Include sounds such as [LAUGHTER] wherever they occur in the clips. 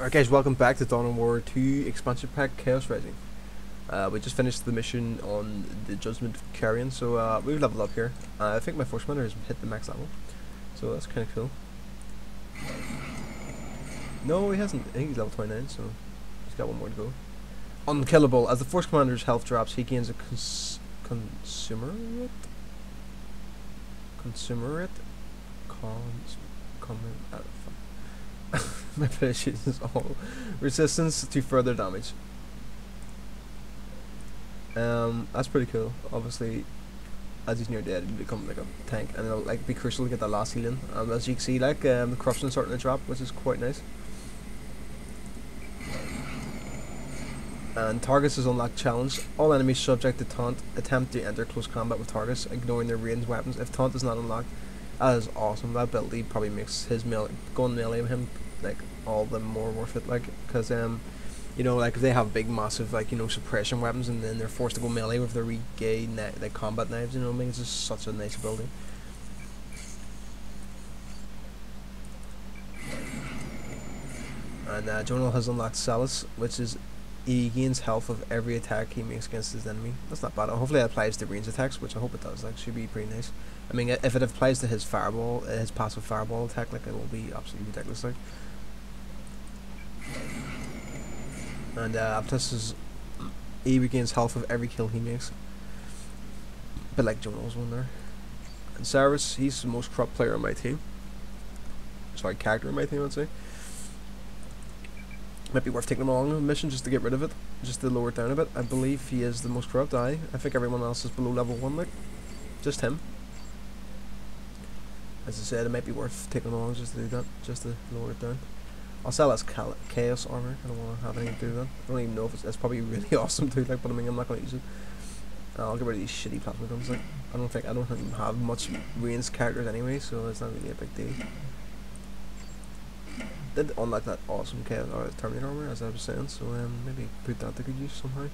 Alright guys, welcome back to Dawn of War 2 Expansion Pack Chaos Rising. Uh, we just finished the mission on the Judgment of Carrion, so uh, we've leveled up here. Uh, I think my Force Commander has hit the max level, so that's kind of cool. No, he hasn't. I think he's level 29, so he's got one more to go. Unkillable. As the Force Commander's health drops, he gains a cons consumerate? Consumerate? Cons... Comment... Uh, [LAUGHS] my finishing is all resistance to further damage. Um, that's pretty cool. Obviously, as he's near dead, he become like a tank, and it'll like be crucial to get that last healing. Um, as you can see, like um, the corruption starting to drop, which is quite nice. And targets is unlocked challenge. All enemies subject to taunt attempt to enter close combat with targets, ignoring their ranged weapons. If taunt is not unlocked, that is awesome. That ability probably makes his melee going melee him like all the more worth it. Like because um, you know, like if they have big, massive like you know suppression weapons, and then they're forced to go melee with their regay like combat knives. You know, what I mean, it's just such a nice ability. And uh, Jonah has unlocked Salus, which is he gains health of every attack he makes against his enemy. That's not bad. Hopefully, that applies to range attacks, which I hope it does. Like, should be pretty nice. I mean, if it applies to his fireball, uh, his passive fireball attack, like it will be absolutely ridiculous. Like, and uh, Avitus he regains health of every kill he makes. But like Jonah's one there. And Cyrus, he's the most corrupt player on my team. Sorry, character on my team, I'd say. Might be worth taking him along on a mission just to get rid of it, just to lower it down a bit. I believe he is the most corrupt. I, I think everyone else is below level one, like just him. As I said, it might be worth taking along just to do that, just to lower it down. I'll sell as chaos armor. I don't want to have anything to do with that. I don't even know if it's, it's probably really [LAUGHS] awesome too. Like, but I mean, I'm not going to use it. Uh, I'll get rid of these shitty plasma guns. Like, I don't think I don't even have much ranged characters anyway, so it's not really a big deal. Did unlock that awesome chaos or Terminator armor, as I was saying. So um, maybe put that to good use somehow.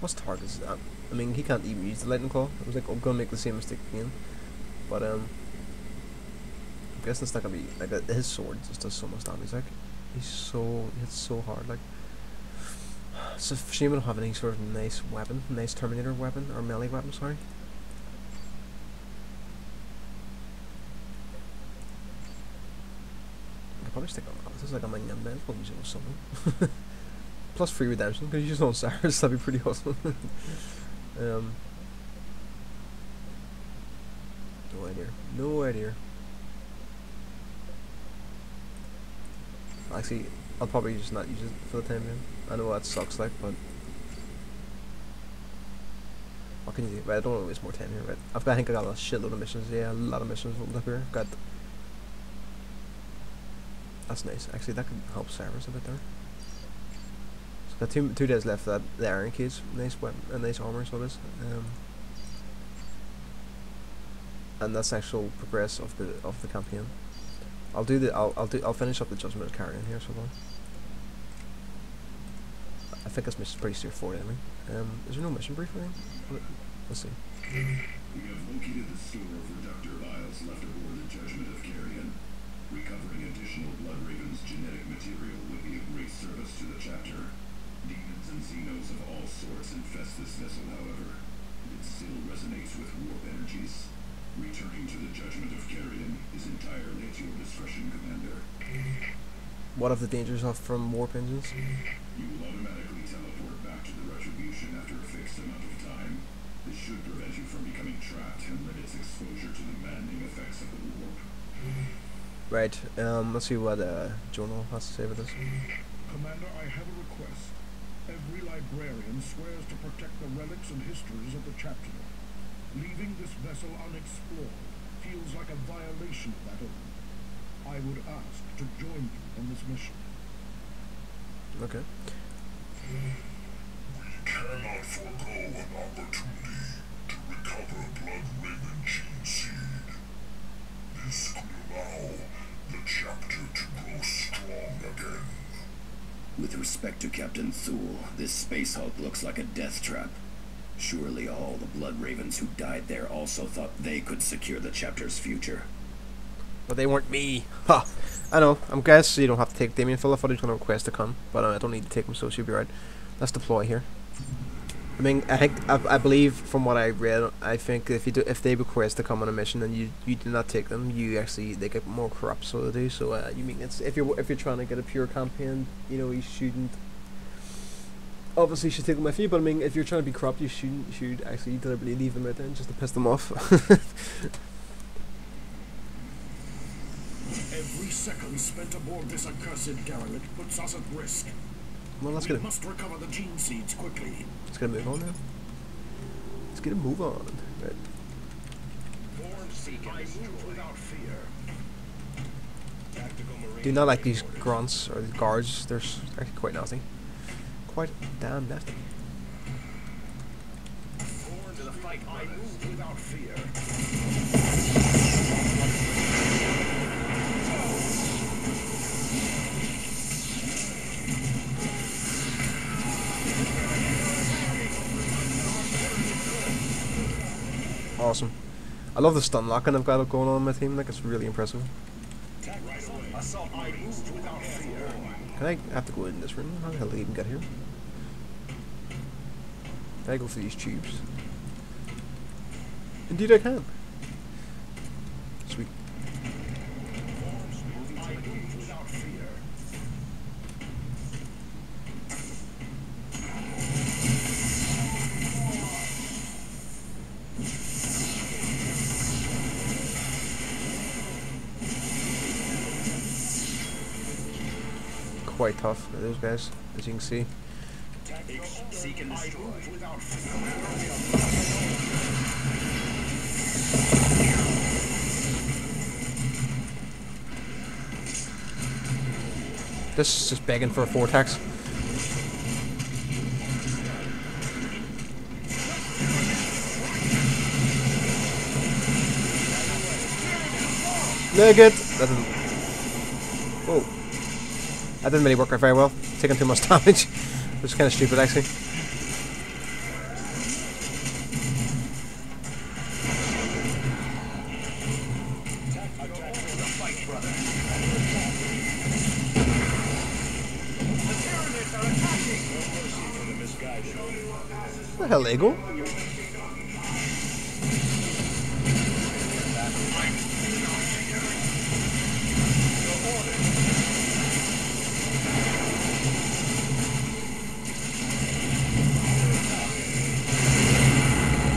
What's target is that? I mean, he can't even use the lightning claw. I was like, I'm gonna make the same mistake again, but um, I'm guessing it's not gonna be like his sword just does so much damage. Like, he's so he hits so hard. Like, [SIGHS] it's a shame I don't have any sort of nice weapon, nice Terminator weapon or melee weapon. Sorry. I could probably stick on this is like a band, use or something. [LAUGHS] Plus free redemption, because you just want [LAUGHS] Cyrus, that'd be pretty awesome. [LAUGHS] um, no idea. No idea. Actually, I'll probably just not use it for the time being. I know that sucks like, but... What can you do? Right, I don't want to waste more time here, right? I've got, I think I got a shitload of missions, yeah, a lot of missions up here. Got... That's nice. Actually, that could help Cyrus a bit there. So Got two two days left that the Iron Cage. Nice weapon, a nice armor, so it is. Um, and that's actual progress of the of the campaign. I'll do the I'll I'll do I'll finish up the Judgment of Carrion here, so long. I think this mission's pretty straightforward anyway. Um, is there no mission brief? Let's see. We have located the store of reductor vials left aboard the Judgment of Carrion. Recovering additional material would be a great service to the chapter. Demons and Xenos of all sorts infest this vessel, however. It still resonates with warp energies. Returning to the Judgment of Carrion is entirely at your discretion, Commander. What of the dangers of from warp engines? You will automatically teleport back to the Retribution after a fixed amount of time. This should prevent you from becoming trapped and limits exposure to the maddening effects of the warp. Right, um, let's see what uh, Jonah has to say about this. Commander, I have a request. Every librarian swears to protect the relics and histories of the chapter. Leaving this vessel unexplored feels like a violation of that oath. I would ask to join you on this mission. Okay. We cannot forego an opportunity to recover Blood Raven Gene Seed. This could allow the chapter to grow strong again. With respect to Captain Thule, this space hulk looks like a death trap. Surely all the Blood Ravens who died there also thought they could secure the chapter's future. But they weren't me. Ha! I know. I'm guess you don't have to take Damien Phil. I thought he was going to request to come, but uh, I don't need to take him, so she'll be right. Let's deploy here. I mean, I think I, I believe from what I read, I think if you do if they request to come on a mission and you you do not take them, you actually they get more corrupt, so they do. So uh, you mean it's if you're if you're trying to get a pure campaign, you know you shouldn't. Obviously, you should take them with you, but I mean, if you're trying to be corrupt, you shouldn't. Should actually deliberately leave them out then just to piss them off. [LAUGHS] Every second spent aboard this accursed derelict puts us at risk. Well, let's we get a, must recover the gene seeds quickly. let's get a move on now. Let's get a move on. Right. I move without fear. Do not like these grunts or these guards. They're actually quite nasty. Quite damn nasty. Born to the fight, I move without fear. Awesome. I love the stun lock, locking I've got going on my team. Like it's really impressive. Can I have to go in this room? How the hell did I even get here? Can I go through these tubes? Indeed I can. Sweet. Quite tough, for those guys, as you can see. This is just begging for a vortex. It! That didn't. Whoa. That didn't really work out very well. Taking too much [LAUGHS] damage. Which is kind of stupid actually. The hell they?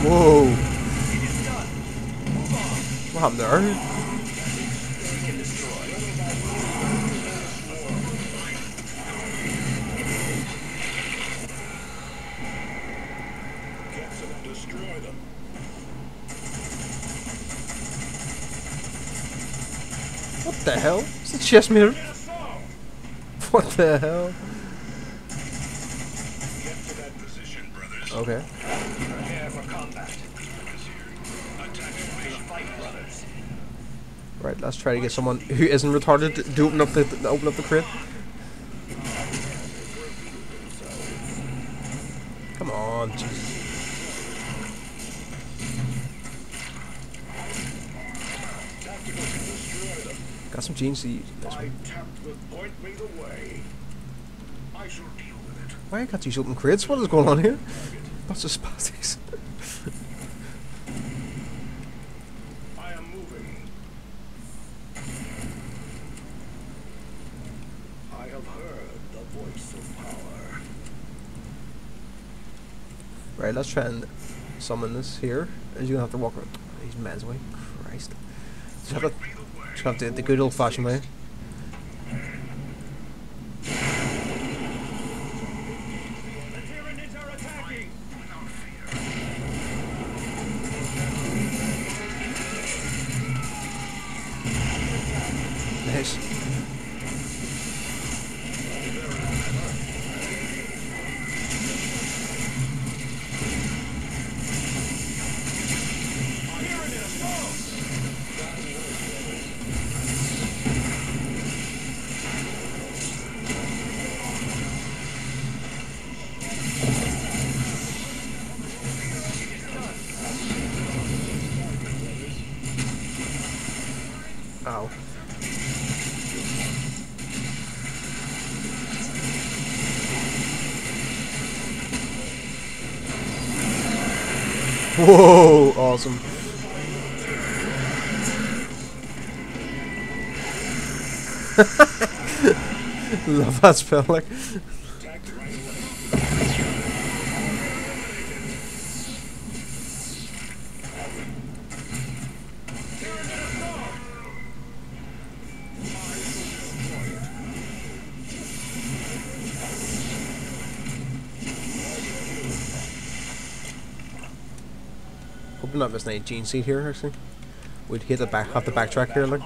Whoa. What happened there? Destroy them. What the hell? Is it chest mirror? What the hell? Get to that position, brothers. Okay. Right, let's try to get someone who isn't retarded to- to open up the to open up the crate. Come on, Jesus. Got some gene seeds in this one. the point me the way. I shall deal. Why got these open crates? What is going on here? Lots of spasties. I am moving. I have voice of power. Right, let's try and summon this here. You're gonna have to walk around. He's man's way. Christ. Just have to, just have to do it the good old fashioned way. Ow. Whoa, awesome. [LAUGHS] Love that spell, like. Hope not missing any gene seed here, actually. We'd hit the back, have the backtrack here, like.